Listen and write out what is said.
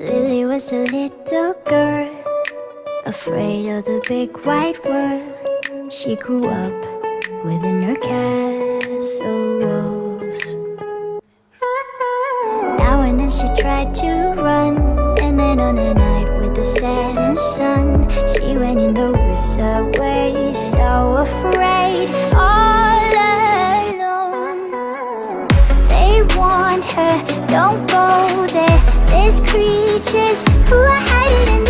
was a little girl, afraid of the big white world. She grew up within her castle walls. Now and then she tried to run, and then on a night with the setting sun, she went in the woods away, so afraid, Warned her, don't go there. There's creatures who are hiding in